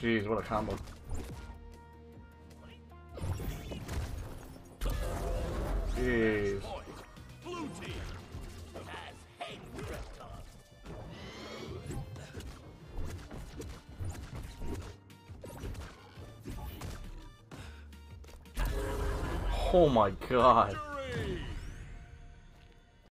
Jeez, what a combo. Jeez. Oh my god.